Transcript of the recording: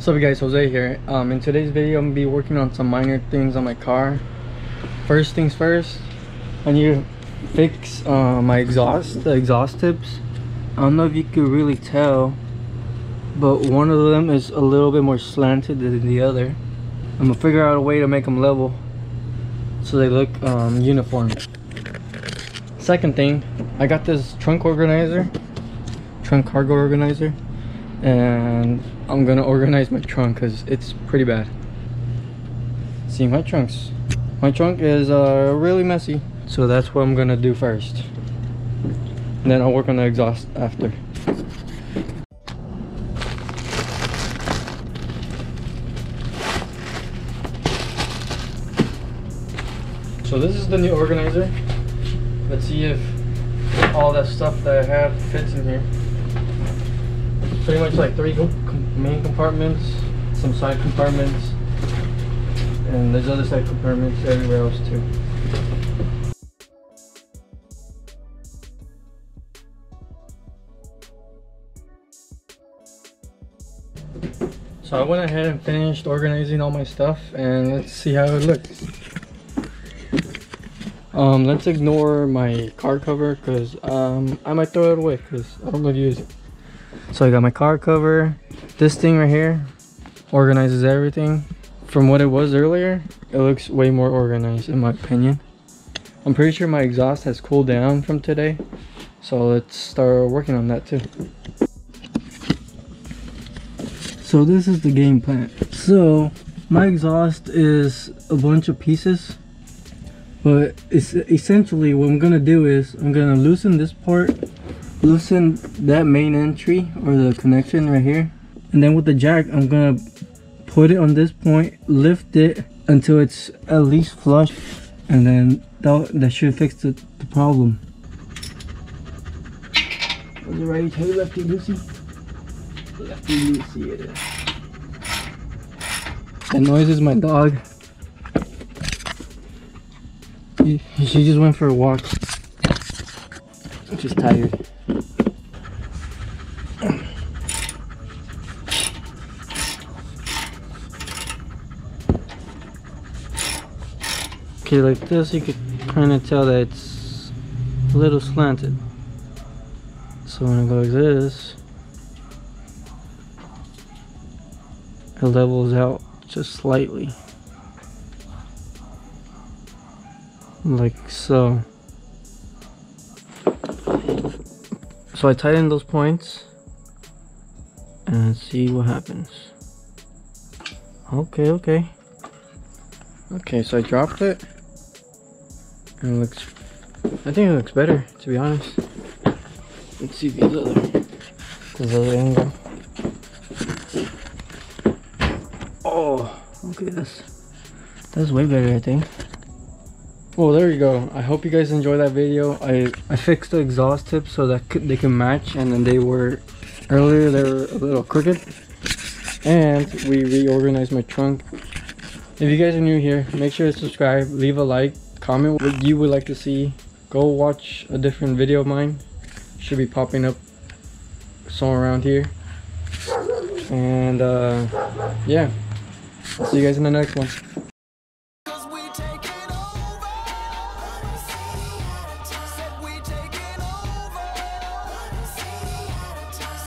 What's up guys, Jose here. Um, in today's video, I'm gonna be working on some minor things on my car. First things first, I need to fix uh, my exhaust, the exhaust tips. I don't know if you could really tell, but one of them is a little bit more slanted than the other. I'm gonna figure out a way to make them level so they look um, uniform. Second thing, I got this trunk organizer, trunk cargo organizer, and I'm gonna organize my trunk because it's pretty bad. See my trunks. My trunk is uh, really messy, so that's what I'm gonna do first. And then I'll work on the exhaust after. So this is the new organizer. Let's see if all that stuff that I have fits in here. Pretty much like three main compartments, some side compartments, and there's other side compartments everywhere else too. So I went ahead and finished organizing all my stuff and let's see how it looks. Um, let's ignore my car cover because um, I might throw it away because I don't really use it. So I got my car cover. This thing right here organizes everything. From what it was earlier, it looks way more organized in my opinion. I'm pretty sure my exhaust has cooled down from today. So let's start working on that too. So this is the game plan. So my exhaust is a bunch of pieces but it's essentially what I'm gonna do is I'm gonna loosen this part loosen that main entry or the connection right here. And then with the jack I'm gonna put it on this point lift it until it's at least flush and then that, that should fix the, the problem. Was it right? Hey lefty Lucy. Lefty Lucy it is that noise is my dog. She just went for a walk. She's tired. Okay, like this you could kind of tell that it's a little slanted. So when I go like this, it levels out just slightly. like so so I tighten those points and see what happens. Okay okay. Okay so I dropped it. And it looks I think it looks better to be honest. Let's see the other. This other angle. Oh okay that's that's way better I think well there you go. I hope you guys enjoy that video. I i fixed the exhaust tips so that they can match and then they were earlier they were a little crooked. And we reorganized my trunk. If you guys are new here make sure to subscribe leave a like comment what you would like to see. Go watch a different video of mine. Should be popping up somewhere around here. And uh yeah. See you guys in the next one